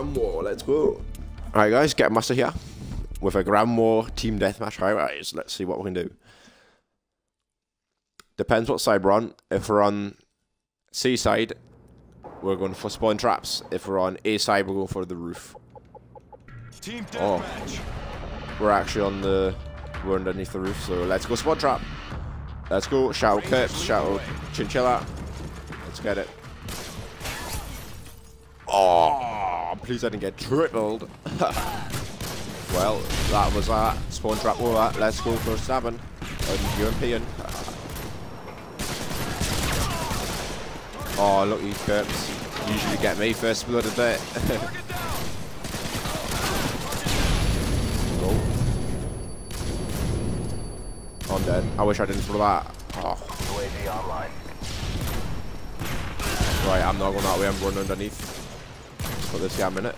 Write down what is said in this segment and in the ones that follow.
Ground War. Let's go. Alright, guys, Gecko Master here with a Ground War team deathmatch. Alright, so let's see what we can do. Depends what side we're on. If we're on C side, we're going for spawn traps. If we're on A side, we're going for the roof. Team Oh. We're actually on the we're underneath the roof, so let's go spawn trap. Let's go. Shout out Kirps, shout out Chinchilla. Let's get it. Oh, please I didn't get tripled. well, that was that. Spawn trap over. Let's go for stabbing. And European. Oh, look, these Kirps. Usually get me first blood of it. oh. I'm dead. I wish I didn't throw that. Oh. Right, I'm not going that way. I'm running underneath. Put this guy a minute.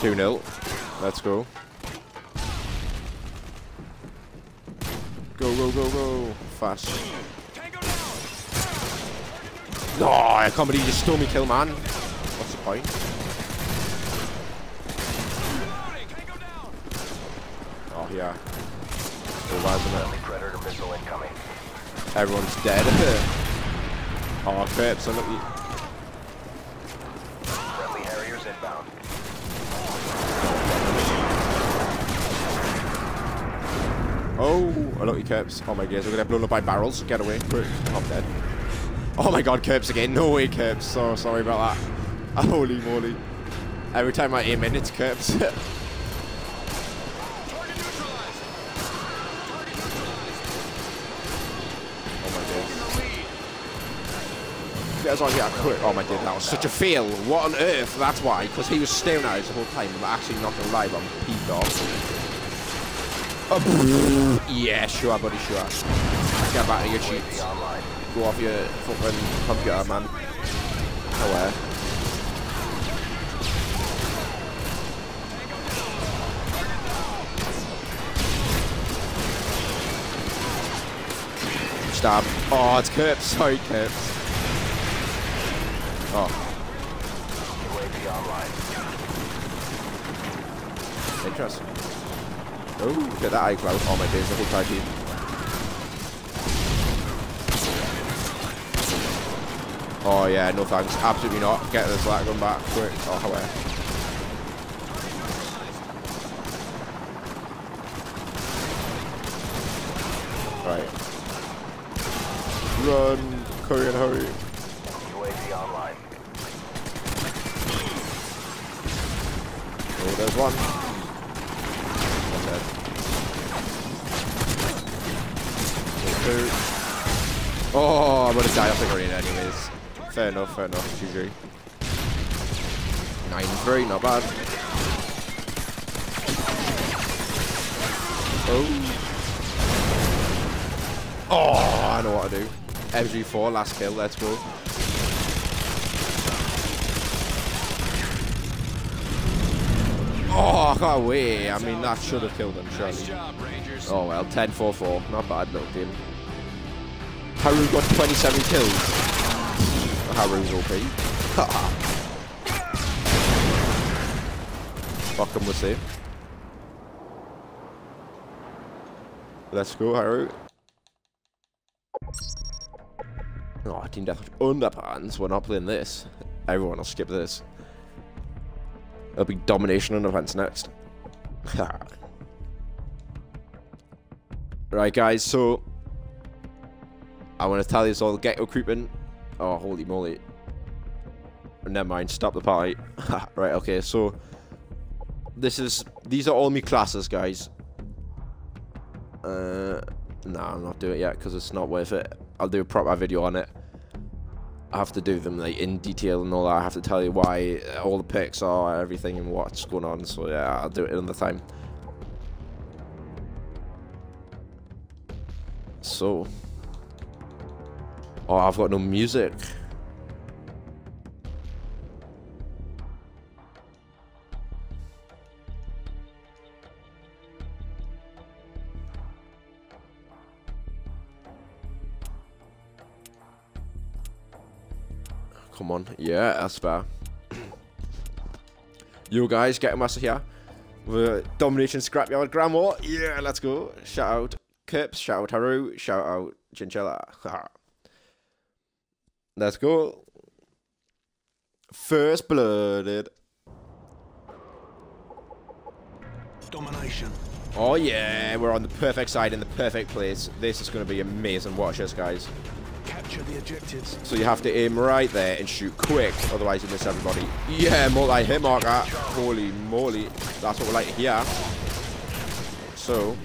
2 0. Let's go. Go, go, go, go. Fast. No, I can't believe you just stole me kill, man. What's the point? Reloading. Tango down. Oh, yeah. Still rising it. Predator missile incoming. Everyone's dead. oh, Crips, I look you. Friendly Harriers inbound. Oh, you, Crips. Oh my god, we're gonna get blown up by barrels. Get away. Quick. I'm dead. Oh my god, Crips again. No way, Crips. So sorry about that. Holy moly. Every time I aim in, it's Crips. Target neutralized. Target neutralized. oh my god. In the lead. Get us on here quick. Oh my god, that was such a fail. What on earth? That's why. Because he was staring at us the whole time. I'm actually not gonna lie, but I'm peeved off. Oh, yeah, sure, buddy, sure. Get back to your cheats. Go off your fucking computer, man. Nowhere. Stab. Oh, it's Kurt. Sorry, Kurt. Oh, interesting. Oh, get that eye cloud. Oh my days, the whole team. Oh yeah, no thanks. Absolutely not. Get this lag gun back quick. Oh, how Right. Run, Korean hurry. UAV online. Oh, there's. One dead. There's two. Oh, I'm gonna die off the arena anyways. Fair enough, fair enough. GG. 9-3, not bad. Oh. Oh, I know what to do. MG4, last kill, let's go. Oh, I can't wait. I mean, that should have killed him, surely. Oh well, 10 4 4. Not bad, little team. Haru got 27 kills. Haru's OP. Fuck him, we'll see. Let's go, Haru. Oh, Team Death Underpass. We're not playing this. Everyone will skip this. It'll be Domination Offense next. right, guys, so I want to tell you all ghetto creeping. Oh, holy moly. Never mind, stop the party. right, okay, so this is these are all me classes, guys. Uh, nah, I'm not doing it yet because it's not worth it. I'll do a proper video on it. I have to do them like in detail and all that. I have to tell you why uh, all the picks are, everything, and what's going on. So yeah, I'll do it another time. So, oh, I've got no music. Come on. Yeah, that's fair. you guys get Gecko Master here. The domination scrapyard ground war. Yeah, let's go. Shout out Kips, shout out Haru, shout out Chinchilla. let's go. First blooded. Domination. Oh yeah, we're on the perfect side in the perfect place. This is going to be amazing. Watch this, guys. Capture the objectives. So you have to aim right there and shoot quick, otherwise you miss everybody. Yeah, multi hit marker. Ah, holy moly, that's what we like here. So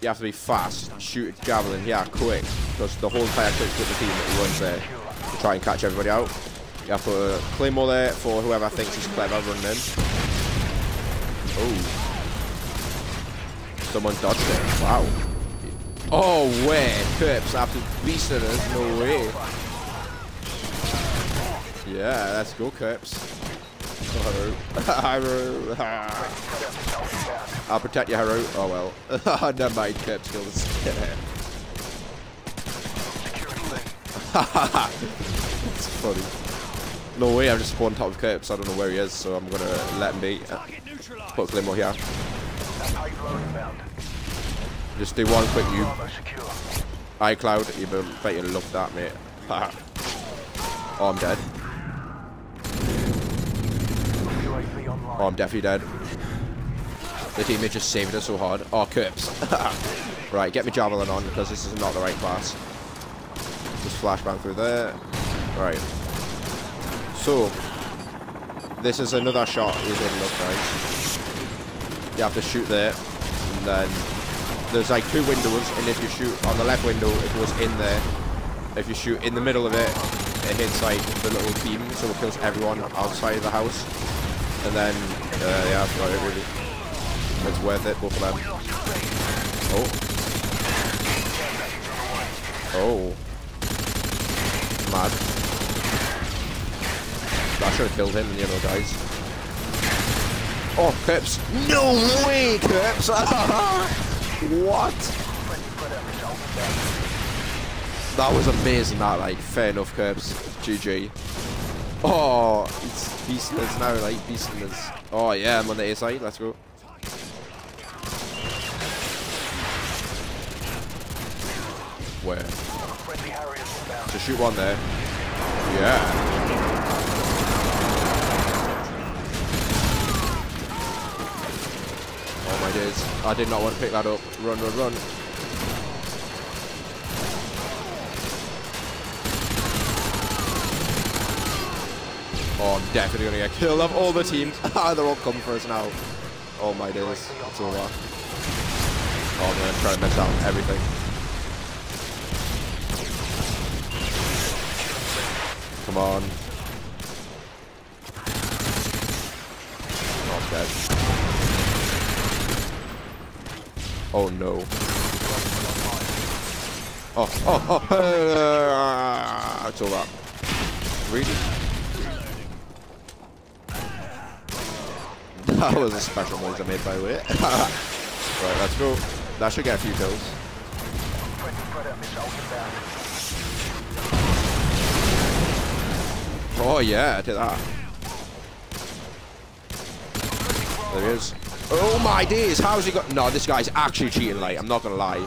you have to be fast, shoot a javelin here quick, because the whole entire quick the team runs there to try and catch everybody out. You have to claymore there for whoever thinks is clever running in. Oh. Someone dodged it. Wow. Oh, where? Kirps after beasting us? No way. Yeah, let's go, Kirps. Oh, Haru. Haru. I'll protect you, Haru. Oh, well. Never mind, Kirps killed us. it's funny. No way, I just spawned top of Kirps. I don't know where he is, so I'm gonna let him be. Target neutralized. Put Claymore here. Just do one quick you. Bravo secure. iCloud, you be- bet you love that, mate. oh, I'm dead. Oh, I'm definitely dead. The teammate just saved us so hard. Oh, Kirps. right, get me Javelin on, because this is not the right class. Just flashbang through there. Right. So, this is another shot going look guys. You have to shoot there, and then there's like two windows, and if you shoot on the left window, it goes in there. If you shoot in the middle of it, it hits like the little beam, so it kills everyone outside of the house. And then, uh, yeah, that's about it really. It's worth it, both of them. Oh. Oh. Mad. That should have killed him and the other guys. Oh, Kirps. No way, Kirps! what? That was amazing, that, like, fair enough, Kirps. GG. Oh, it's beastless now, like, beastless. Oh, yeah, I'm on the A side, let's go. Where? To shoot one there. Yeah. Oh my days. I did not want to pick that up. Run, run, run. Oh, I'm definitely going to get killed of all the teams. Ah, They're all coming for us now. Oh my days. It's over. Oh, I'm going to try to mess out everything. Come on. Oh, dead. Oh no. Oh, oh, oh, it's over. Really? That was a special noise I made by the way. right, let's go. That should get a few kills. Oh yeah, did that. There he is. Oh my days, how's he got... No, this guy's actually cheating, like, I'm not gonna lie.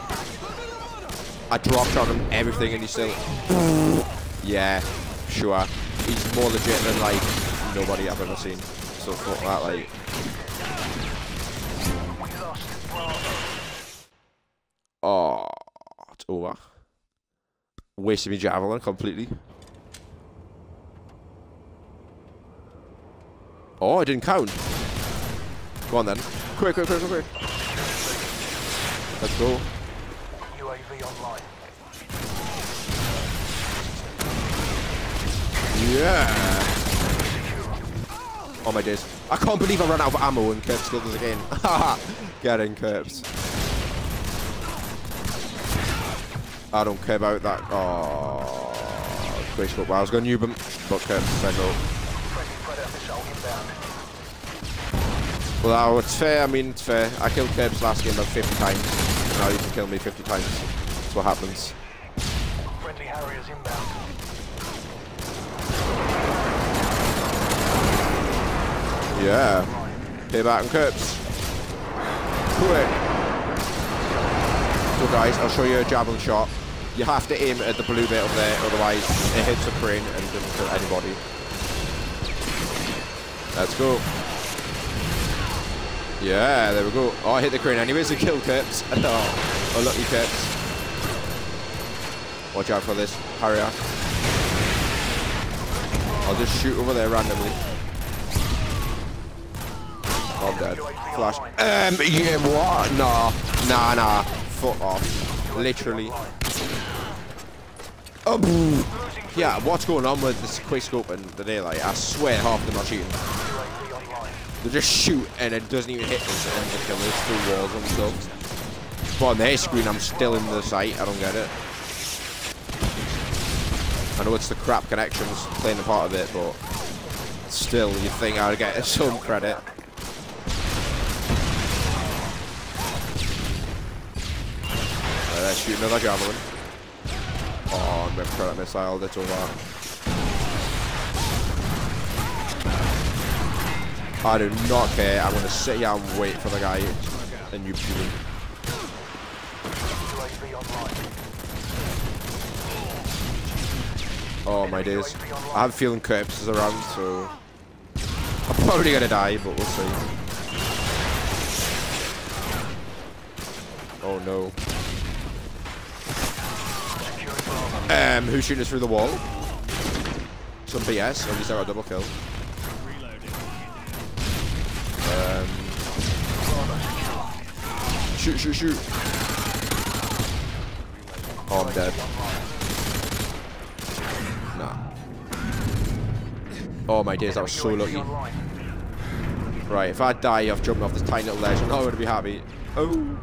I dropped on him everything and he's still... yeah, sure. He's more legit than, like, nobody I've ever seen. So fuck that, like... Oh, it's over. Wasted me javelin completely. Oh, I didn't count. Go on then. Quick, quick, quick, quick, quick. Let's go. UAV online. Yeah. Oh my days. I can't believe I ran out of ammo and Kirps killed us again. Get in, Kirps. I don't care about that. Oh, quick scope. Well, I was going to noob him, but Kirps said no. Well, it's fair, I mean, it's fair. I killed Kerbs last game about 50 times. Now you can kill me 50 times. That's what happens. Friendly Harriers inbound. Yeah. Payback and Curbs. Quick. So guys, I'll show you a javelin shot. You have to aim at the blue bit up there, otherwise it hits the crane and doesn't kill anybody. Let's go. Yeah, there we go. Oh, I hit the crane anyways to kill Kips. oh, unlucky Kips. Watch out for this. Hurry up. I'll just shoot over there randomly. Oh, I'm dead. Flash. Um, yeah, what? Nah. Nah, nah. Fuck off. Literally. Oh, poof. yeah, what's going on with this quick scope and the daylight? I swear half of them are shooting. They just shoot and it doesn't even hit us and they kill through walls and stuff. But on their screen, I'm still in the sight. I don't get it. I know it's the crap connections playing a part of it, but still, you think I would get some credit. Let's shoot another javelin. Oh, I'm going to missile, that's over. I do not care. I'm going to sit here and wait for the guy and you shoot him. Oh my days. I have a feeling Curps is around, so I'm probably gonna die, but we'll see. Oh no. Um, who's shooting us through the wall? Some BS, at least got a double kill. Shoot, shoot, shoot. Oh, I'm dead. Nah. Oh my days, that was so lucky. Right, if I die off jumping off this tiny little ledge, I'm not going to be happy. Oh,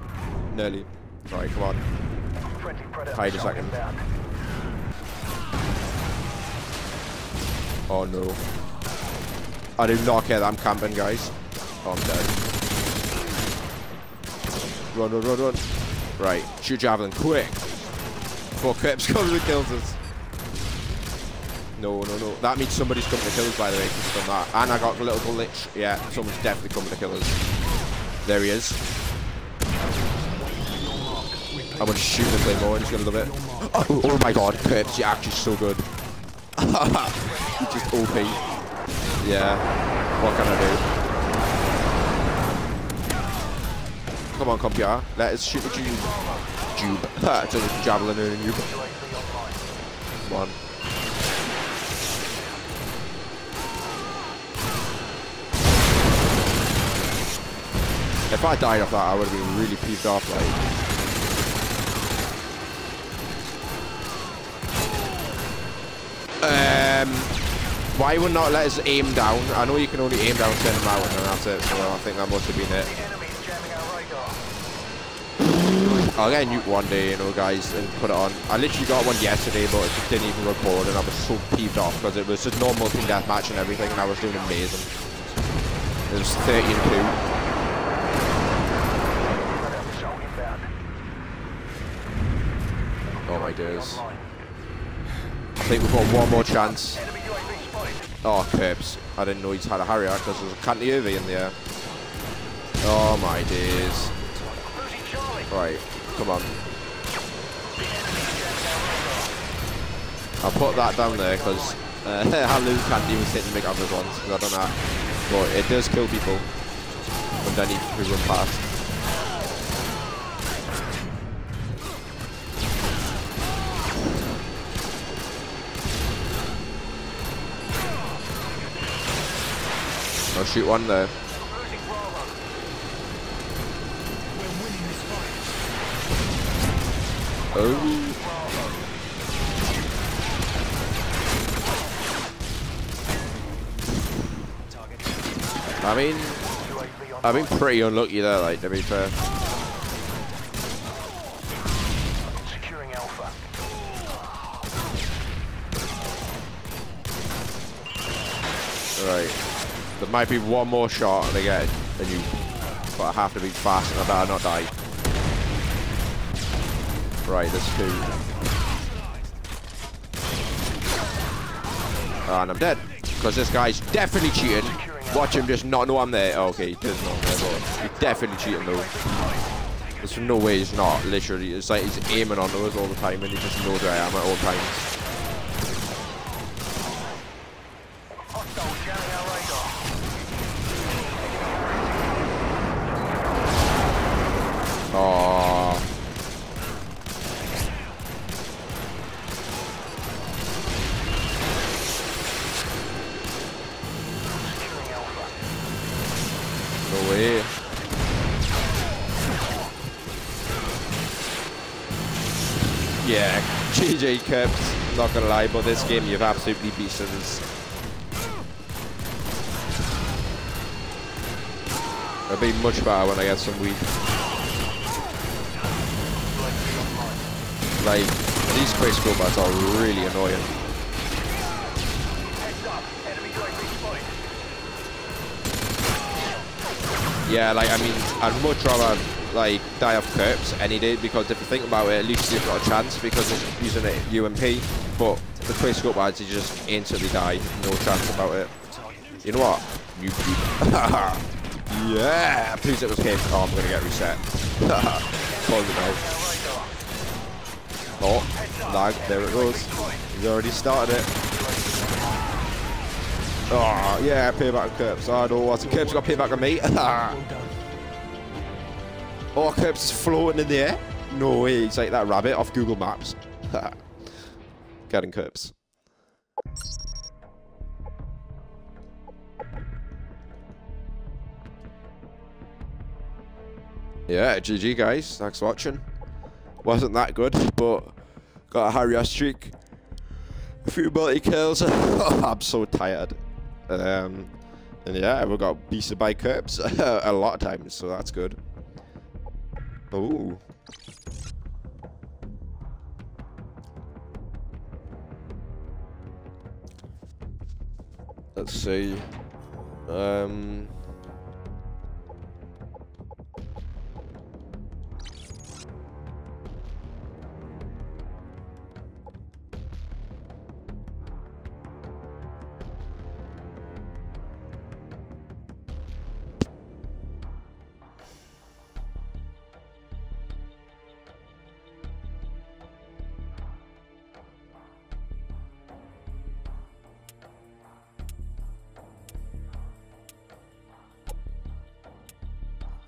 nearly. Right, come on. Hide a second. Oh no. I do not care that I'm camping, guys. Oh, I'm dead. Run, run, run, run. Right, shoot javelin, quick. Before Crips comes and kills us. No, no, no. That means somebody's coming to kill us, by the way, just done that. And I got a little glitch. Yeah, someone's definitely coming to kill us. There he is. I'm gonna shoot the claymore and he's gonna love it. Oh, oh my god, Crips, you're actually so good. just OP. Yeah. What can I do? Come on, computer. Let us shoot the tube. Tube. it's a javelin in you. UAV online. Come on. If I died off that, I would have been really peeved off, like. Um, why would not let us aim down? I know you can only aim down certain mountain, and that's it. So I think that must have been it. I'll get a nuke one day, you know, guys, and put it on. I literally got one yesterday, but it just didn't even record, and I was so peeved off because it was just normal team deathmatch and everything, and I was doing amazing. It was 13 2. Predator missile inbound. Oh my days. I think we've got one more chance. Oh, Pips. I didn't know he's had a Harrier because there's a cantilever in there. Oh my days. Right, come on. I'll put that down there because uh, I lose candy was hitting the big others ones because I don't know. But it does kill people underneath who run past. I'll shoot one there. Oh. I mean, I've been pretty unlucky there, like, to be fair. securing Alpha. Right. There might be one more shot and I get and you. But I have to be fast and I better not die. Right, there's two. Ah, and I'm dead. Because this guy's definitely cheating. Watch him just not know I'm there. Oh, okay, he does know. But he's definitely cheating though. There's no way he's not. Literally, it's like he's aiming onto us all the time, and he just knows where I am at all times. Not gonna lie, but this game you've absolutely beaten us. It'll be much better when I get some weed. Like, these quick scope bats are really annoying. Yeah, like, I mean, I'd much rather, like, die off Curps any day, because if you think about it, at least you've got a chance, because it's using a UMP, but the quick scope bats, you just instantly die, no chance about it. You know what? You Yeah! Please it was him. Oh, I'm gonna get reset. It out. Oh, lag. There it goes. He's already started it. Oh, yeah, payback on Kerps. Oh, no, what's Kerps got payback on me? Oh, Kerps is floating in the air. No way, he's like that rabbit off Google Maps. Getting Kerps. Yeah, GG guys. Thanks for watching. Wasn't that good, but got a Harrier streak. A few multi kills. I'm so tired. Um, and yeah, we got beasted by Kerps a lot of times, so that's good. Ooh. Let's see. Um.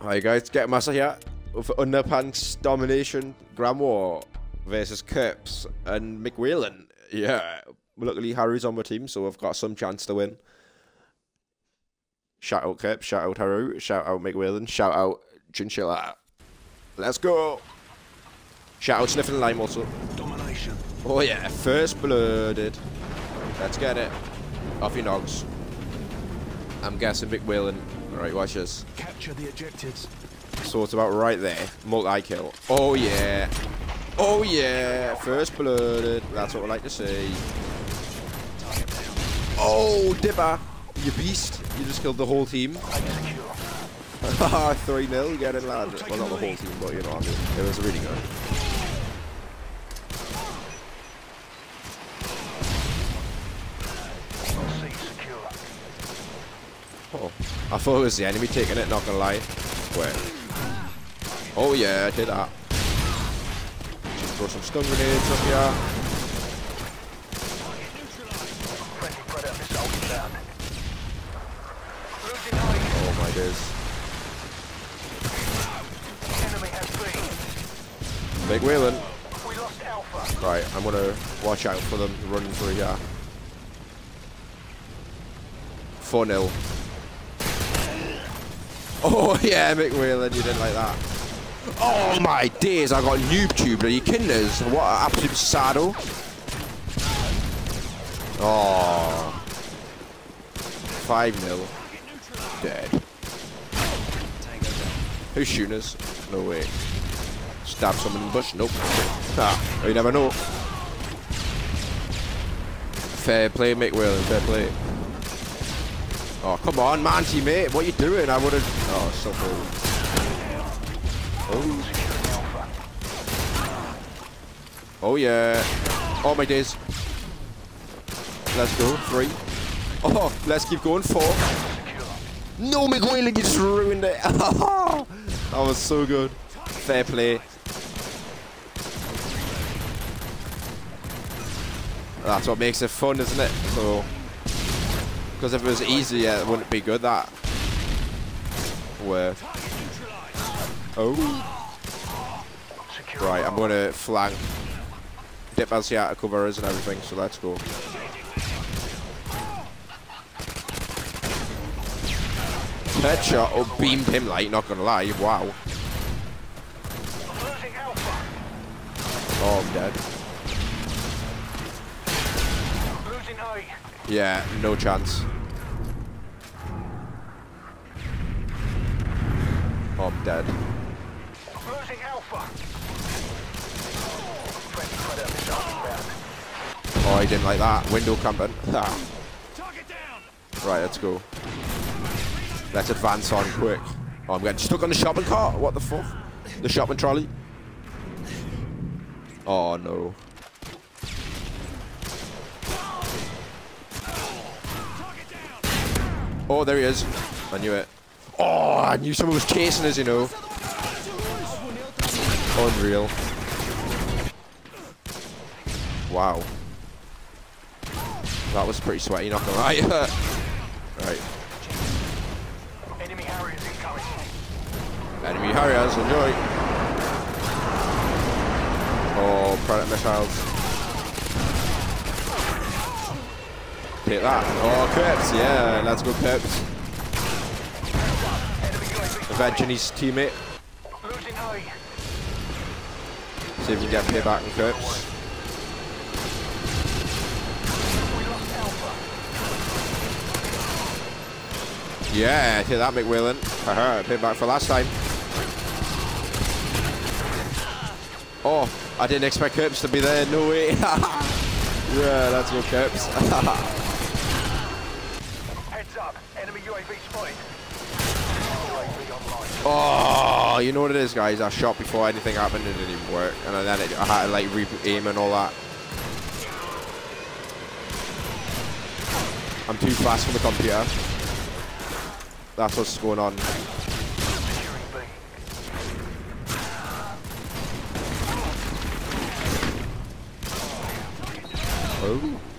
Hi guys, Gecko Master here with Underpass Domination Ground War versus Kerps and McWhalen. Yeah, luckily Harry's on my team, so I've got some chance to win. Shout out Kerps, shout out Haru, shout out McWhalen, shout out Chinchilla. Let's go! Shout out Sniffing Lime also. Domination. Oh yeah, first blooded. Let's get it. Off your nogs. I'm guessing McWhalen. Alright, watch this. Capture the objectives. So it's about right there. Multi kill. Oh yeah. Oh yeah. First blooded. That's what I like to see. Oh, Dipper. You beast. You just killed the whole team. Secure. 3 0. Get in, lad. Well, not the whole team, but you know what I mean. It was really good. I thought it was the enemy taking it, not gonna lie. Wait. Oh yeah, I did that. Just throw some stun grenades up here. Oh my days. Big Alpha. Right, I'm gonna watch out for them running through here. 4 0. Oh yeah, McWheelan, you didn't like that. Oh my days, I got noob tubed. Are you kidding us? What an absolute saddle. Oh. 5 0. Dead. Who's shooting us? No way. Stab someone in the bush? Nope. Ah, you never know. Fair play, McWillan, fair play. Oh, come on, man, mate. What are you doing? I would have. Oh, so cool. Oh. Oh, yeah. Oh, my days. Let's go. Three. Oh, let's keep going. Four. No, you just ruined it. that was so good. Fair play. That's what makes it fun, isn't it? So, because if it was easy, it wouldn't be good. That. Where? Oh. Right, I'm gonna flank. Dip Asiata covers and everything, so let's go. Headshot beamed him like, not gonna lie, wow. Oh, I'm dead. Losing A. Yeah, no chance. Oh, I'm dead. Losing Alpha. Oh, I didn't like that. Window camping. right, let's go. Let's advance on quick. Oh, I'm getting stuck on the shopping cart. What the fuck? The shopping trolley. Oh, no. Oh, there he is. I knew it. Oh, I knew someone was chasing us, you know. Unreal. Wow. That was pretty sweaty, not gonna lie. right. Enemy Harriers enjoy. Oh, Predator missiles. That. Oh, Kirps, yeah, let's go. Enemy Avenging his teammate. See if we can get payback lost Alpha. Yeah, hit that McWillan. Haha, payback for last time. Oh, I didn't expect Kirps to be there, no way. yeah, that's go Kirps. Heads up. Enemy UAV spotted. UAV online. Oh, you know what it is, guys? I shot before anything happened and it didn't even work. And then it, I had to like re-aim and all that. I'm too fast for the computer. That's what's going on. Oh.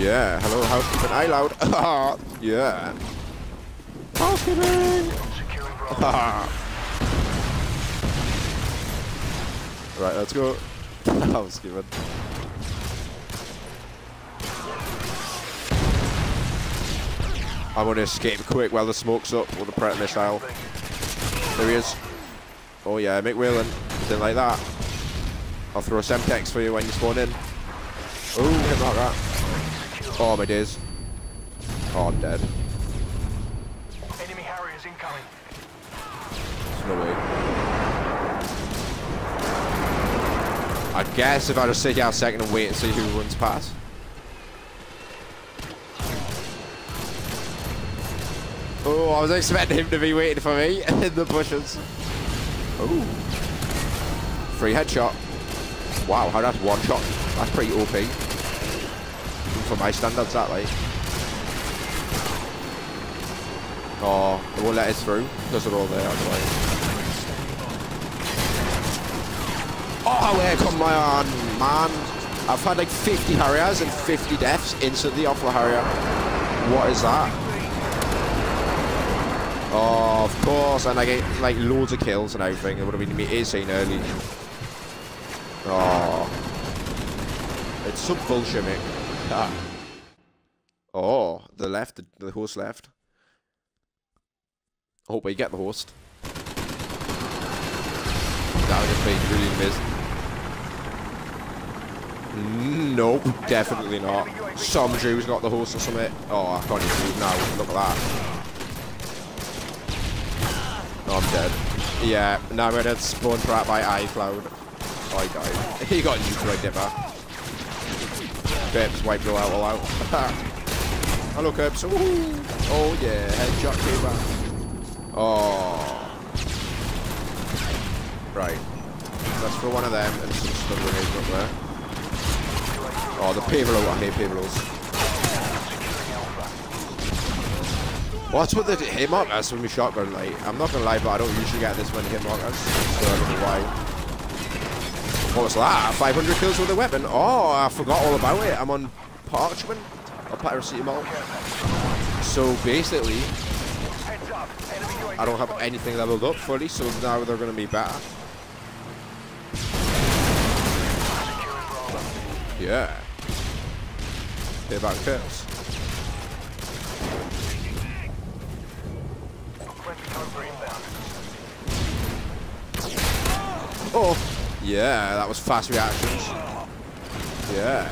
Yeah, hello, housekeeping. I loud. yeah. Housekeeping. Right, let's go. Housekeeping. I want to escape quick while the smoke's up with the Predator missile. There he is. Oh yeah, Mick Whalen. Didn't like that. I'll throw a Semtex for you when you spawn in. Oh, hit like that. Oh my days. Oh, I'm dead. Enemy Harriers incoming. There's no way. I guess if I just sit down a second and wait and see who runs past. Oh, I was expecting him to be waiting for me in the bushes. Oh. Free headshot. Wow, how that's one shot. That's pretty OP. For my standards, that like. Oh, they won't let us through because they're all there. Oh, where come my on, man? I've had like 50 Harriers and 50 deaths instantly off the Harrier. What is that? Oh, of course, and I get like loads of kills and everything. It would have been me 18 early. Oh, it's some bullshit, mate. Ah. Oh, the left, the, the host left. I hope I get the horse. That would have been really. Mm, Nope, definitely not. Some Drew's got the horse or something. Oh, I can't even move now. Look at that. Oh, I'm dead. Yeah, now I'm gonna spawn trap by iCloud. Oh, he died. He got used by Dipper. Kirps wiped all out all out. Hello. Ooh. Oh, yeah. Headshot came back. Oh. Right. That's for one of them and some stun grenades up there. Oh, the Pavlo. I hate Alpha. What's with the hit markers with my shotgun? Like, I'm not gonna lie, but I don't usually get this many hit markers, so I don't know why. What was that? 500 kills with a weapon? Oh, I forgot all about it. I'm on parchment or paracetamol. So basically, I don't have anything leveled up fully, so now they're gonna be better. Yeah. Kills. Friendly Cobra inbound. Oh, yeah, that was fast reactions. Yeah.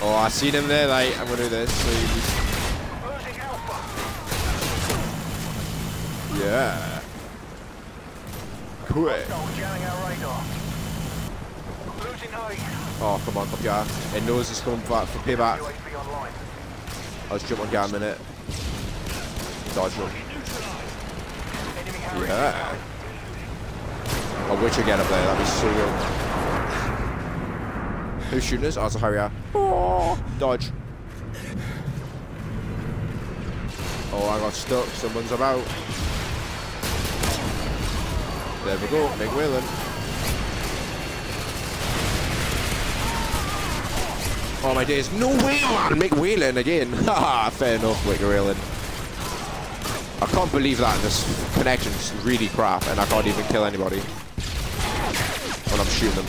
Oh, I seen him there, like, I'm gonna do this. So just, yeah. Quick. Oh, come on, up here. It knows it's coming back for payback. I'll just jump on guy a minute. Dodge him. Yeah. I wish I get up there, that'd be so good. Who's shooting us? Oh, it's a Harrier. Oh, dodge. Oh, I got stuck. Someone's about. There we go. Mick Whalen. Oh my days. No way, man. Mick Whalen again. Haha, fair enough, Mick Whalen. I can't believe that this connection's really crap and I can't even kill anybody when I'm shooting them.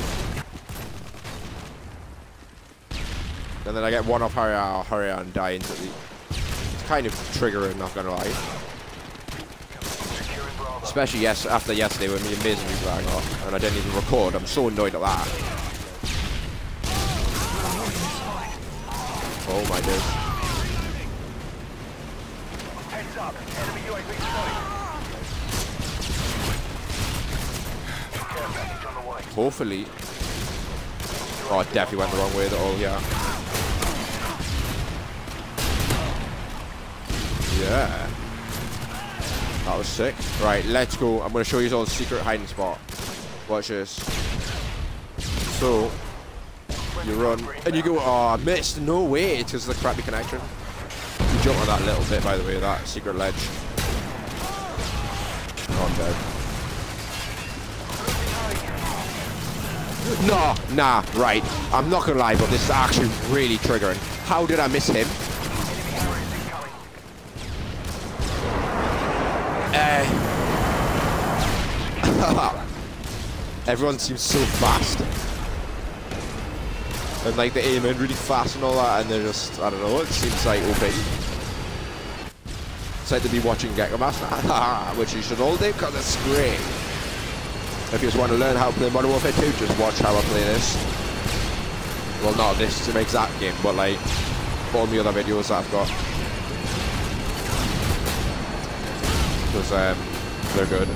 And then I get one off Harrier, I'll hurry and die instantly. It's kind of triggering, not gonna lie. Especially yes, after yesterday when me Misery rang off and I didn't even record. I'm so annoyed at that. Oh my days. Up. Enemy UAV spotted. Hopefully. Oh, it definitely went the wrong way at all, oh, yeah. Yeah. That was sick. Right, let's go. I'm going to show you all the secret hiding spot. Watch this. So, you run, and you go, oh, I missed. No way. It's because of the crappy connection. You jump on that little bit, by the way, that secret ledge. Oh, I'm dead. No, nah, right. I'm not gonna lie, but this is actually really triggering. How did I miss him? Uh, everyone seems so fast. And like the aim in really fast and all that, and they're just, I don't know, it seems like OP. Like to be watching Gecko Master, which you should all do because it's great. If you just want to learn how to play Modern Warfare 2, just watch how I play this. Well, not this exact game, but like all the other videos that I've got. Because um, they're good.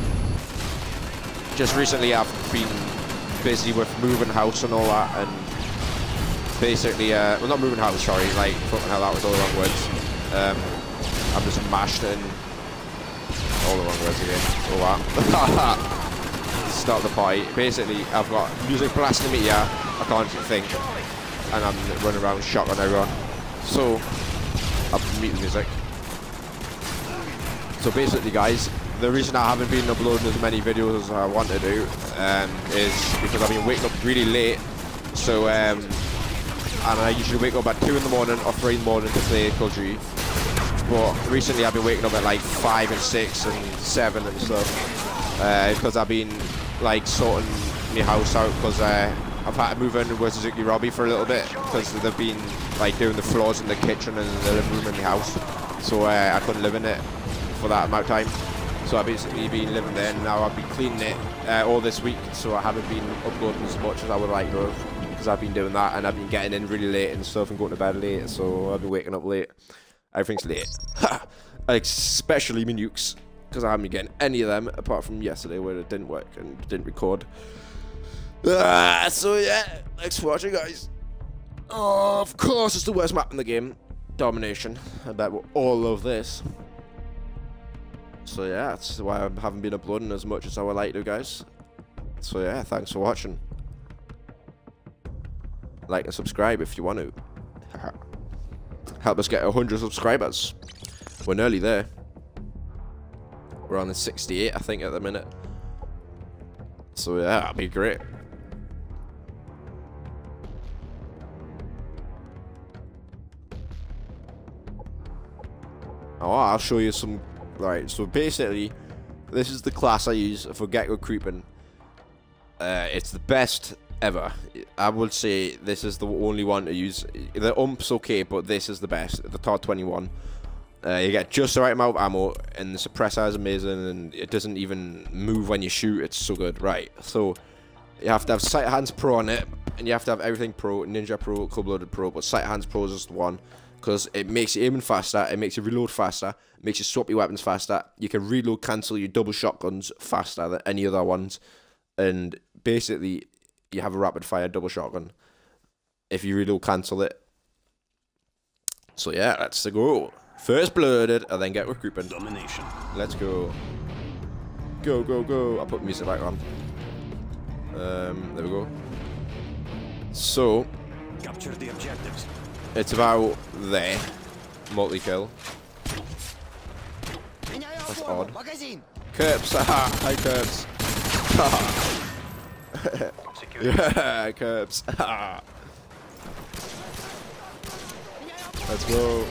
Just recently I've been busy with moving house and all that, and basically, uh, well not moving house, sorry, like, fucking hell, that was all the wrong words. Um, I'm just mashed in all the wrong words again. All that. Start the party. Basically, I've got music blasting me here, I can't think, and I'm running around shotgun everyone. So, I've mute the music. So basically, guys, the reason I haven't been uploading as many videos as I want to do um, is because I've been waking up really late. So, um, and I usually wake up at 2 in the morning or 3 in the morning to play Call of Duty. But recently I've been waking up at like 5 and 6 and 7 and stuff. Uh, because I've been like sorting my house out because uh, I've had to move in with Suzuki Robbie for a little bit because they've been like doing the floors in the kitchen and the living room in the house. So uh, I couldn't live in it for that amount of time. So I've basically been living there and now I've been cleaning it uh, all this week. So I haven't been uploading as much as I would like to because I've been doing that and I've been getting in really late and stuff and going to bed late. So I've been waking up late. Everything's late. Especially my nukes because I haven't been getting any of them apart from yesterday where it didn't work and didn't record. Ah, so yeah, thanks for watching, guys. Oh, of course, it's the worst map in the game. Domination. I bet we'll all love this. So yeah, that's why I haven't been uploading as much as I would like to, guys. So yeah, thanks for watching. Like and subscribe if you want to. help us get 100 subscribers. We're nearly there. We're on the 68, I think, at the minute. So yeah, that'd be great. Oh, I'll show you some. Right, so basically, this is the class I use for Gecko Creeping. Uh, it's the best ever. I would say this is the only one to use. The ump's okay, but this is the best. The TOD 21. Uh, you get just the right amount of ammo, and the suppressor is amazing, and it doesn't even move when you shoot. It's so good. Right, so you have to have Sight Hands Pro on it, and you have to have everything Pro, Ninja Pro, Cold Blooded Pro, but Sight Hands Pro is just one, because it makes you aiming faster, it makes you reload faster, makes you swap your weapons faster, you can reload cancel your double shotguns faster than any other ones, and basically, you have a rapid fire double shotgun if you reload cancel it. So yeah, let's go. First blooded, and then get recruitment. Domination. Let's go. Go, go, go. I'll put music back on. Um, there we go. So, Capture the objectives. it's about there. Multi-kill. That's odd. Magazine. Curbs, haha, hi Curbs. Haha. Security. yeah, Curbs. Let's go.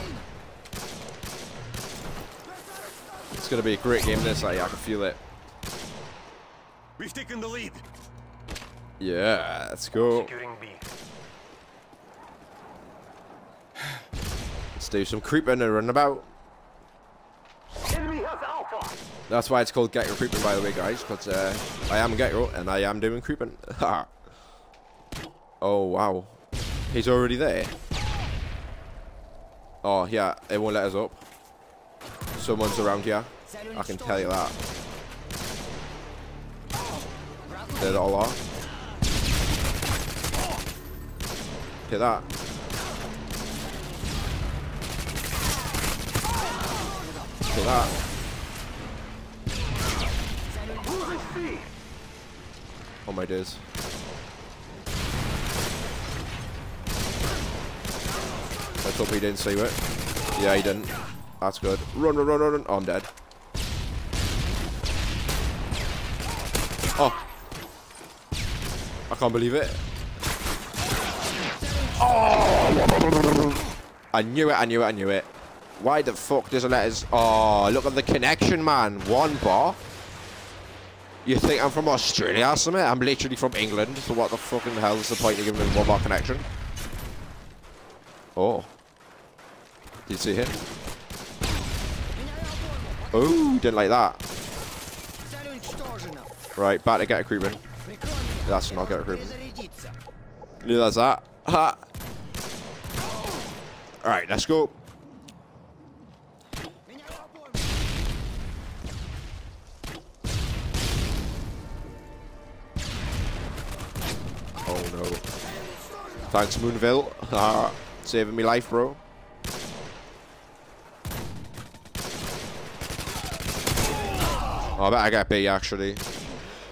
It's gonna be a great game this, like, I can feel it. We've taken the lead. Yeah, let's go. Securing B. Let's do some creeping and run about. Enemy has Alpha. That's why it's called Gecko Creeping, by the way, guys, because uh, I am Gecko and I am doing creeping. oh, wow. He's already there. Oh, yeah, it won't let us up. Someone's around here. I can tell you that. They all are. Hit that. Hit that. Oh my days. Let's he didn't see it. Yeah, he didn't. That's good. Run, run, run, run, run. Oh, I'm dead. Oh. I can't believe it. Oh! I knew it, I knew it, I knew it. Why the fuck does it let us... Oh, look at the connection, man. One bar. You think I'm from Australia or something? I'm literally from England, so what the fucking hell is the point of giving me one bar connection? Oh. Did you see him? Oh, didn't like that. Right, back to get a crewman. That's not get a crewman. Knew that's that. Ha! Alright, let's go. Oh no. Thanks, Moonville. Ah, saving me life, bro. Oh, I bet I get B actually.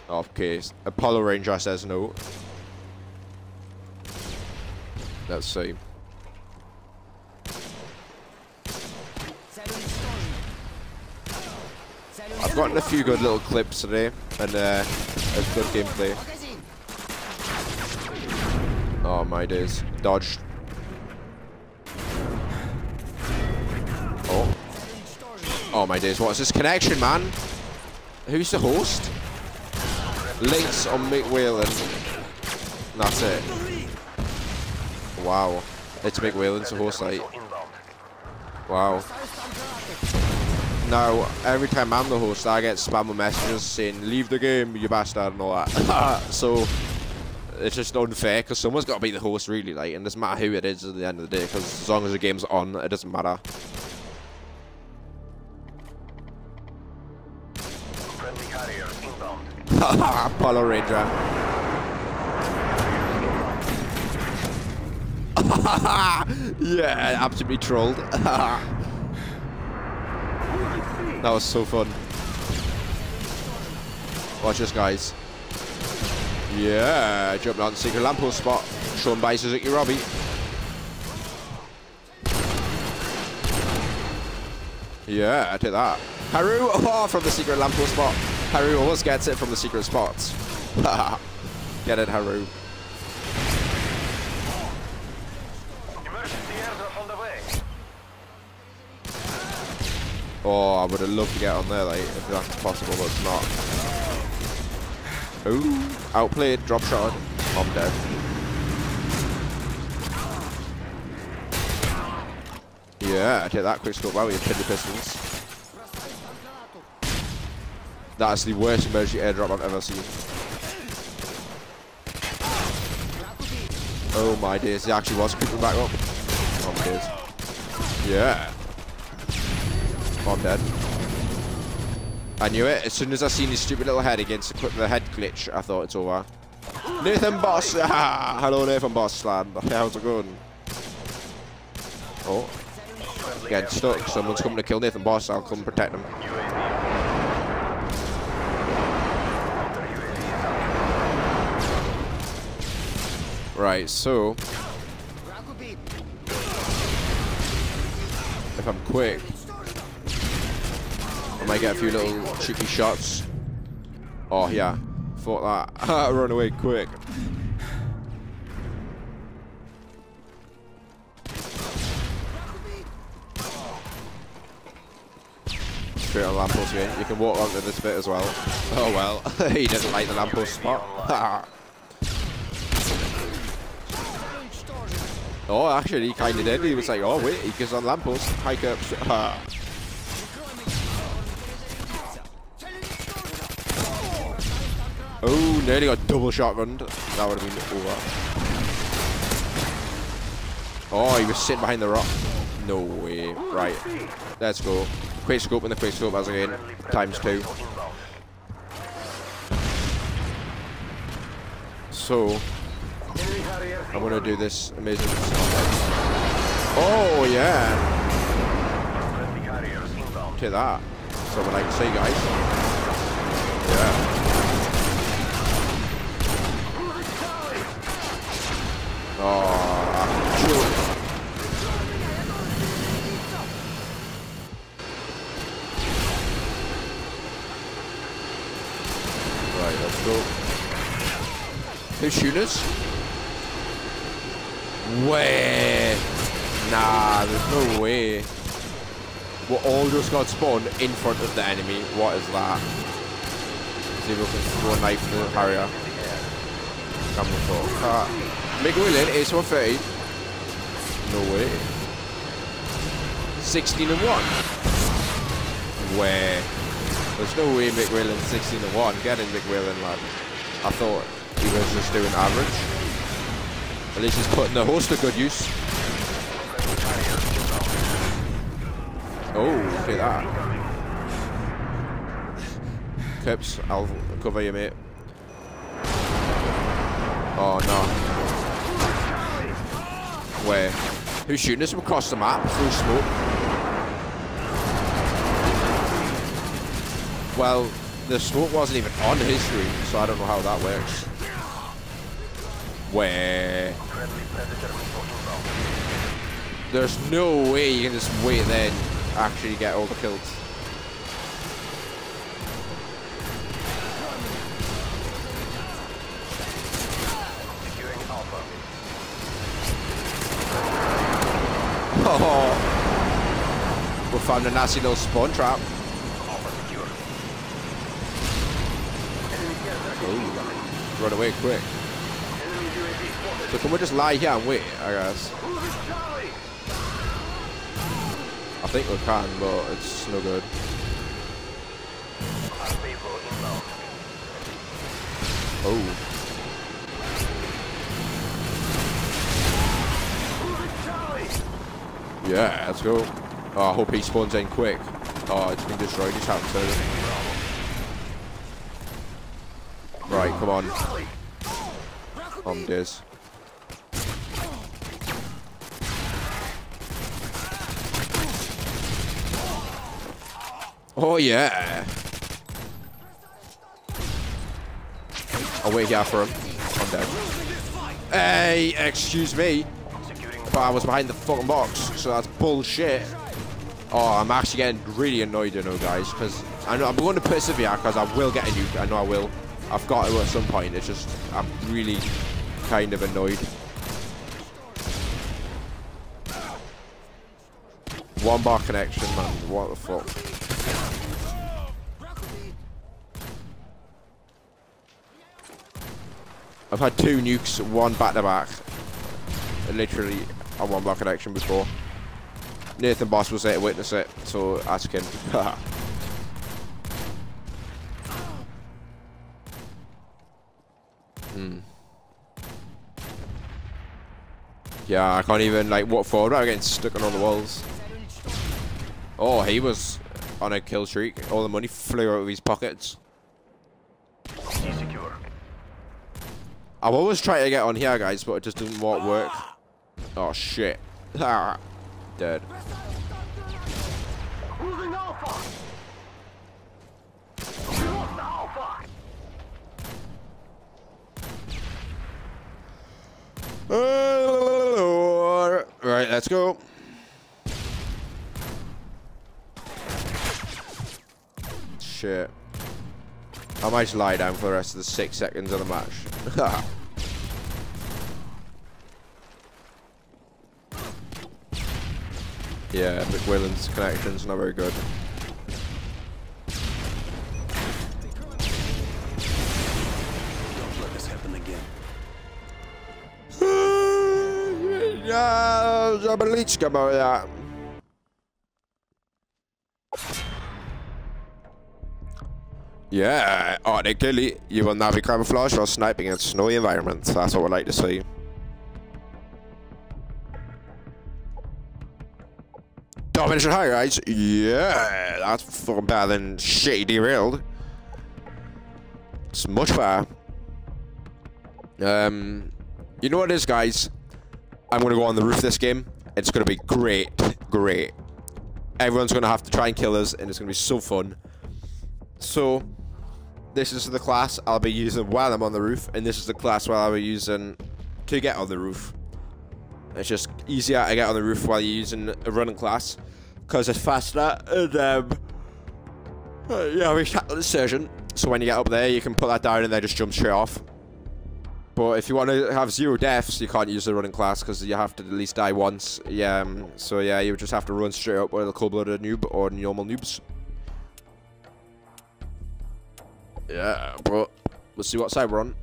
Oh, okay, Apollo Ranger says no. Let's see. I've gotten a few good little clips today, and uh, it's good gameplay. Oh my days. Dodged. Oh. Oh my days, what is this connection, man? Who's the host? Links on Mick Whalen. That's it. Wow. It's Mick Whalen's to host like. Wow. Now, every time I'm the host, I get spammer messages saying, leave the game, you bastard, and all that. so, it's just unfair, because someone's got to be the host, really, like, and it doesn't matter who it is at the end of the day, because as long as the game's on, it doesn't matter. Apollo Ranger. yeah, absolutely trolled. that was so fun. Watch this, guys. Yeah, jumping on the secret lamppost spot. Shown by Suzuki Robbie. Yeah, I did that. Haru, oh, from the secret lamppost spot. Haru always gets it from the secret spots. Get it, Haru. Emergency airdrop on the way. Oh, I would have loved to get on there, like, if that's possible, but it's not. Ooh, outplayed, drop shot. I'm dead. Yeah, I take that quick scope. Wow, you pin the pistons. That's the worst emergency airdrop I've ever seen. Oh my days, he actually was creeping back up. Oh my days. Yeah. Oh, I'm dead. I knew it. As soon as I seen his stupid little head against the, head glitch, I thought it's over. Nathan Boss! Hello Nathan Boss land. How's it going? Oh. Getting stuck. Someone's coming to kill Nathan Boss. I'll come protect him. Right, so if I'm quick, I might get a few little cheeky shots. Oh yeah, thought that. Run away quick. Straight on lamppost again. You can walk onto this bit as well. Oh well, he doesn't like the lamppost spot. oh, actually, he kind of did. He was like, oh wait, he gets on lamppost. Hike up. Ah. Oh, nearly got double shotgunned. That would have been over. Oh, he was sitting behind the rock. No way. Right. Let's go. Quick scope and the quick scope as again. Times two. So, I'm to do this amazing. Oh, yeah. Carriers that. So what I can say, guys. Yeah. Oh. Right, let's go. Who's shooting us? Way. Nah, there's no way. We all just got spawned in front of the enemy. What is that? We can throw a knife to the Harrier. Camera talk. Ah. Make a wheel in, AC-130. No way. 16 and 1. Where? There's no way McWillan 16 and 1. Get in McWillan, lad. I thought he was just doing average. At least he's putting the host to good use. Oh, look at that. Kips, I'll cover you, mate. Oh, no. Where? Who's shooting us from across the map through smoke? Well, the smoke wasn't even on his screen, so I don't know how that works. Where? There's no way you can just wait there and actually get all the kills. Oh, we found a nasty little spawn trap. Alpha secure. Enemy airdrop Oh, run away quick. So can we just lie here and wait, I guess? I think we can, but it's no good. Oh. Yeah, let's go. Oh, I hope he spawns in quick. Oh, it's been destroyed. He's happened to Right, come on. I'm. Oh, yeah. I'll wait here for him. I'm dead. Hey, excuse me. But I was behind the fucking box, so that's bullshit. Oh, I'm actually getting really annoyed, you know, guys, because I'm going to persevere because I will get a nuke. I know I will. I've got to at some point. It's just I'm really kind of annoyed. One bar connection, man. What the fuck? I've had two nukes, one back to back. Literally a one bar connection before. Nathan Boss was there to witness it, so ask him. hmm. Yeah, I can't even like walk forward without getting stuck on all the walls. Oh, he was on a kill streak. All the money flew out of his pockets. C secure. I've always tried to get on here, guys, but it just doesn't work. Oh, shit. Ah, Dead. Losing Alpha. We lost Alpha. Right, let's go. Shit. I might just lie down for the rest of the six seconds of the match. yeah, McWillan's connection's not very good. Don't let this happen again. Ja, Yeah, Arctic Ghillie, you will now be camouflaged while sniping in snowy environments. That's what we like to see. Domination high, guys. Yeah, that's fucking better than shitty derailed. It's much better. Um, you know what it is, guys? I'm going to go on the roof this game. It's going to be great. Great. Everyone's going to have to try and kill us, and it's going to be so fun. So, this is the class I'll be using while I'm on the roof, and this is the class while I'll be using to get on the roof. It's just easier to get on the roof while you're using a running class, because it's faster, and um, uh, yeah, we tactical insertion. So when you get up there, you can put that down and then just jump straight off. But if you want to have zero deaths, you can't use the running class because you have to at least die once. Yeah, um, so yeah, you just have to run straight up with a cold-blooded noob or normal noobs. Yeah, but Let's see what side we're on.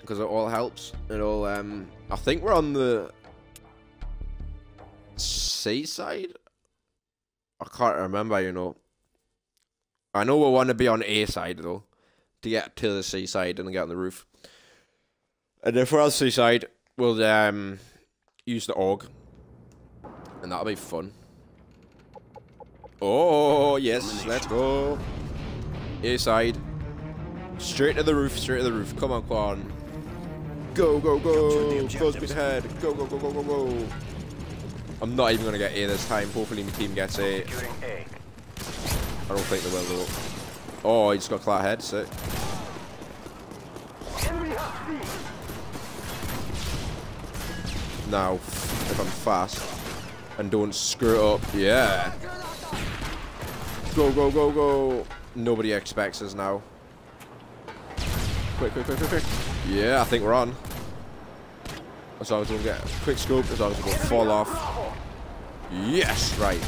Because it all helps. It all, um, I think we're on the C side? I can't remember, you know. I know we want to be on A side, though to get to the seaside and get on the roof. And then for our seaside, we'll um, use the org. And that'll be fun. Oh, yes, let's go. A side. Straight to the roof, straight to the roof. Come on, come on. Go, go, go. Full speed ahead. Go, go, go, go, go, go. I'm not even going to get A this time. Hopefully my team gets A. I don't think they will, though. Oh, he just got clear head. Sick. Enemy has C. Now, if I'm fast and don't screw it up, yeah. Go, go, go, go. Nobody expects us now. Quick, quick, quick, quick, quick. Yeah, I think we're on. As long as we don't get a quick scope, as long as we don't fall off. Yes, right.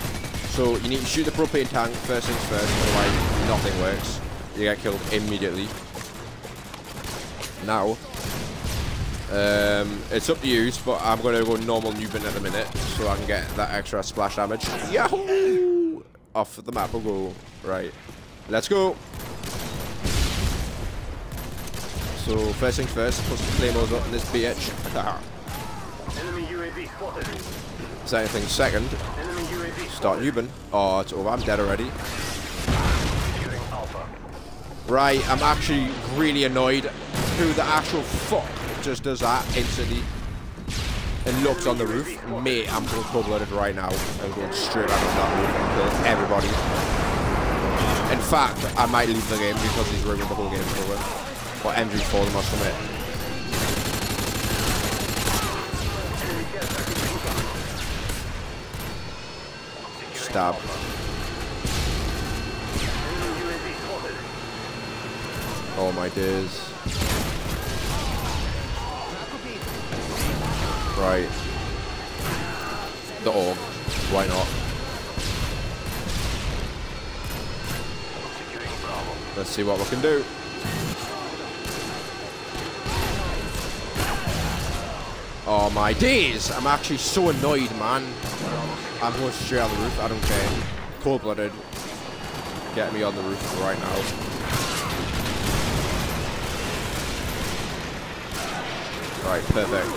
So you need to shoot the propane tank first things first, otherwise nothing works. You get killed immediately. Now, um, it's up to you, but I'm going to go normal Newbin at the minute, so I can get that extra splash damage. Yahoo! Off the map we'll go. Right. Let's go. So, first things first, put some claymores up in this bitch. Enemy UAV spotted. Second thing second, Enemy UAV start Newbin. Oh, it's over. I'm dead already. Right, I'm actually really annoyed who the actual fuck just does that instantly and looks on the roof. Mate, I'm going cold-blooded right now. I'm going straight out of that roof and kill everybody. In fact, I might leave the game because he's ruined the whole game for it. Or MG's falling or something. stab. Oh my days. Right. The orb. Why not? Let's see what we can do. Oh my days! I'm actually so annoyed, man. I'm going straight on the roof. I don't care. Cold blooded. Get me on the roof right now. Right, perfect.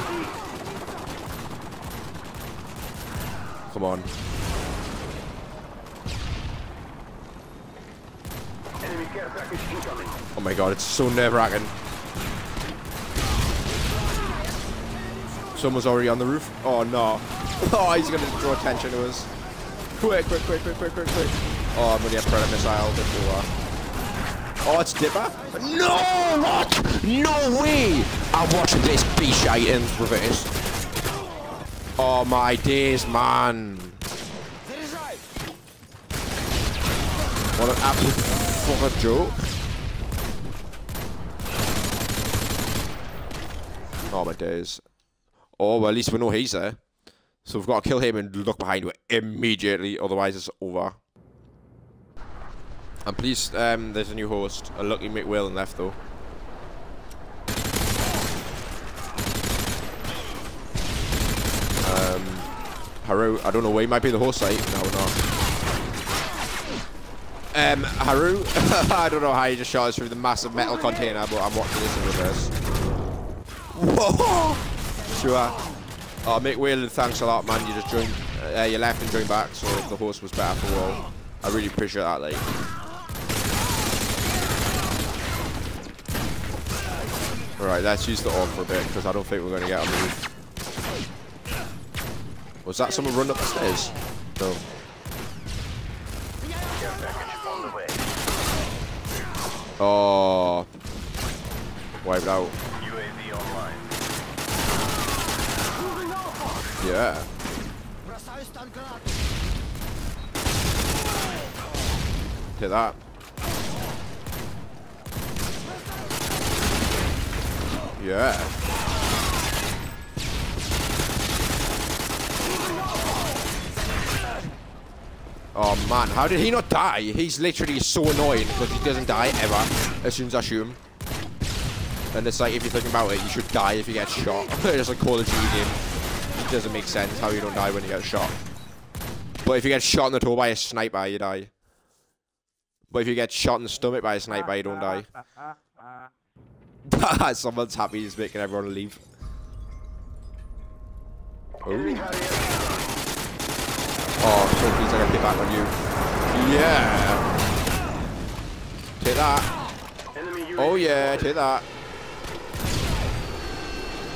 Come on. Enemy care package incoming. Oh my god, it's so nerve wracking. Someone's already on the roof. Oh no. Oh, he's gonna draw attention to us. Quick, quick, quick, quick, quick, quick, quick. Oh, I'm gonna get Predator missile before. Uh, oh, it's Dipper? No! What? No way! I'm watching this be shite in reverse. Oh my days, man. What an absolute joke. Oh my days. Oh, well, at least we know he's there. So we've got to kill him and look behind immediately, otherwise it's over. And please, um, there's a new host. A lucky Mick McWillen left though. Um, Haru, I don't know where he might be the host site. No, we're not. Um, Haru, I don't know how you just shot us through the massive metal container, but I'm watching this in reverse. Whoa! Sure. Oh, Mick Whalen, thanks a lot, man. You just joined, uh, you left and joined back, so the horse was better for all. I really appreciate that, like. Alright, let's use the orb for a bit, because I don't think we're going to get the roof. Was that someone run up the stairs? No. Care package on the way. Oh. Wiped out. UAV online. Yeah. Hit that. Yeah. Oh man, how did he not die? He's literally so annoying because he doesn't die ever as soon as I shoot him. And it's like, if you're thinking about it, you should die if you get shot. it's like Call of Duty game. It doesn't make sense how you don't die when you get shot. But if you get shot in the toe by a sniper, you die. But if you get shot in the stomach by a sniper, you don't die. Someone's happy he's making everyone leave. Harrier. Oh, so please I can hit back on you. Yeah. Take that. Oh yeah, take that.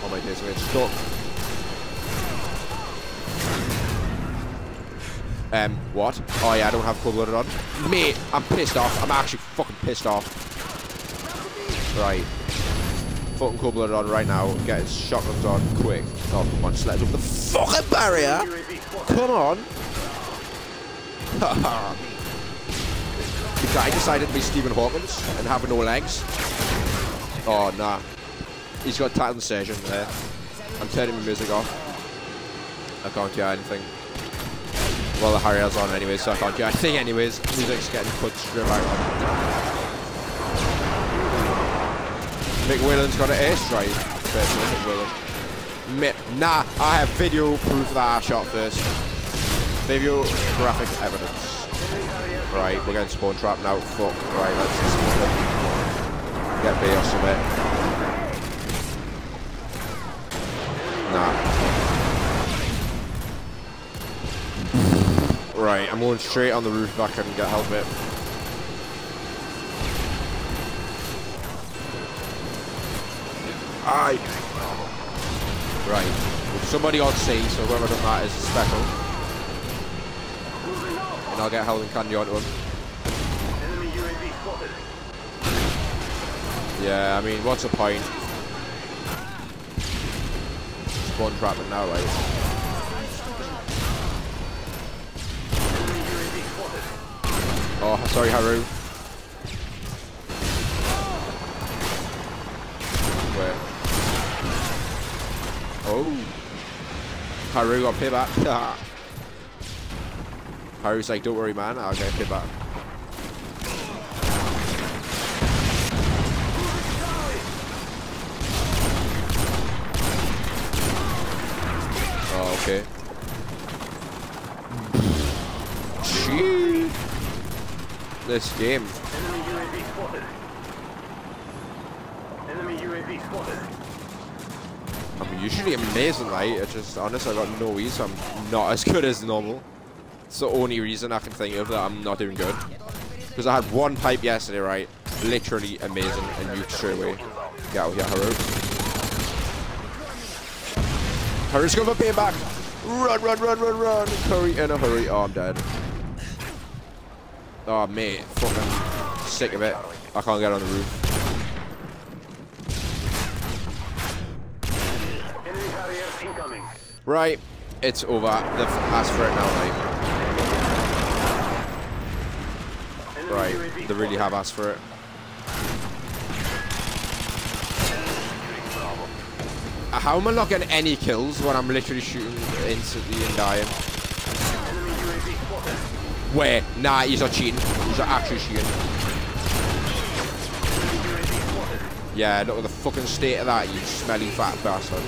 Oh my days, getting stuck. Um, what? Oh yeah, I don't have cold blooded on. Mate, I'm pissed off. I'm actually fucking pissed off. Right. Fucking cold blooded on right now. Get his shotguns on quick. Oh, come on, us over the fucking barrier. Come on. the guy decided to be Stephen Hawkins and have no legs. Oh, nah. He's got tactical insertion there. I'm turning my music off. I can't hear anything. Well, the Harrier's on anyway, so I can't hear anything anyways. Music's getting put straight back on. Mick Whelan's got an airstrike. Mick Whelan. Nah, I have video proof that I shot first. Video graphic evidence. Right, we're getting spawn trap now. Fuck. Right, let's just get B or something. Nah. Right, I'm going straight on the roof if I can get help it. Aye. Right. Somebody on C, so whoever done that is special. And I'll get Helen Candy onto him. Enemy UAV spotted. Yeah, I mean, what's the point? Spawn trapping now, right? Oh, sorry, Haru. Where? Oh. Haru got payback. Haru's like, don't worry, man. I'll get payback. Oh, okay. Gee. This game. Enemy UAV spotted. Enemy UAV spotted. I'm usually amazing, right? It's just, honestly, I got no ease, I'm not as good as normal. It's the only reason I can think of that I'm not doing good. Because I had one pipe yesterday, right? Literally amazing, and you straight away. Get out here, Haru. Haru's going for payback! Run, run, run, run, run! Curry in a hurry. Oh, I'm dead. Oh, mate. Fucking sick of it. I can't get on the roof. Enemy carrier incoming. Right, it's over. They've asked for it now, mate. Enemy Right, they really have asked for it. How am I not getting any kills when I'm literally shooting instantly and dying? Where? Nah, he's not cheating. He's not actually cheating. Yeah, look at the fucking state of that, you smelly fat bastard.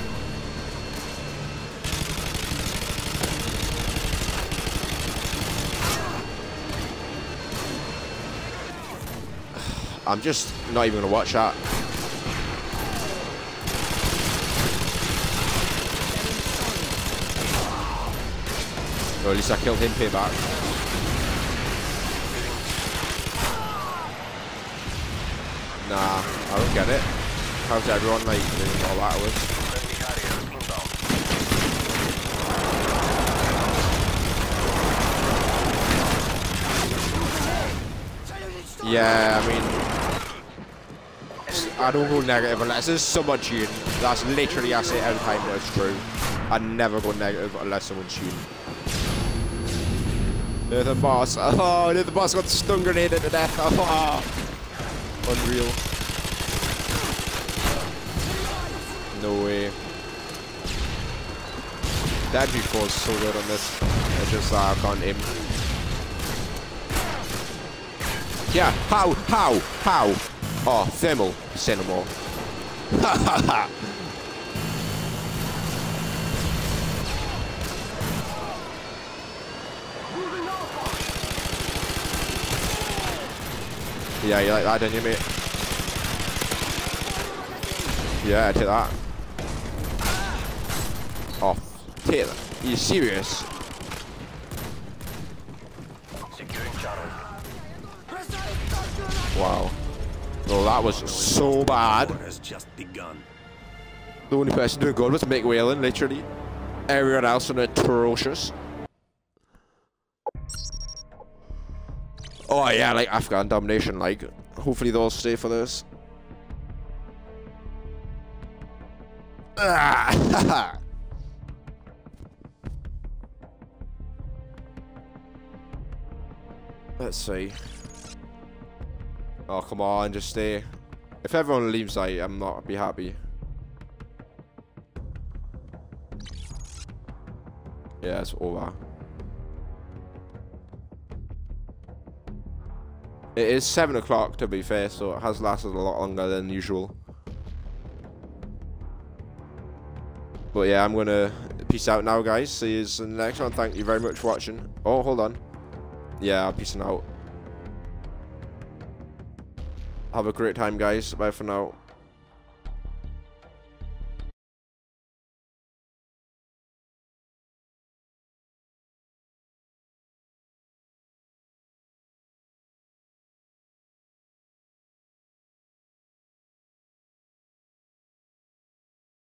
I'm just not even gonna watch that. Or at least I killed him payback. Nah, I don't get it. How's everyone like doing all that with? Yeah, I mean, I don't go negative unless there's someone cheating. That's literally I say every time that's true. I never go negative unless someone's cheating. They're the boss. Oh, the boss got stun grenaded to death. Oh, unreal. No way. That G4 is so good on this. It's just uh, I can't aim. Yeah, how, how, how? Oh, thermal, cinema. Ha ha ha. Yeah, you like that, don't you, mate? Yeah, take that. Oh, take that. Are you serious? Well, that was so bad. War has just begun. The only person doing good was Mick Whalen, literally. Everyone else was atrocious. Oh yeah, like Afghan domination, like hopefully they'll stay for this. Ah, Let's see. Oh come on, just stay. If everyone leaves, I I'm not be happy. Yeah, it's over. It is 7 o'clock to be fair, so it has lasted a lot longer than usual. But yeah, I'm gonna peace out now guys. See you in the next one. Thank you very much for watching. Oh, hold on. Yeah, peacing out. Have a great time guys. Bye for now.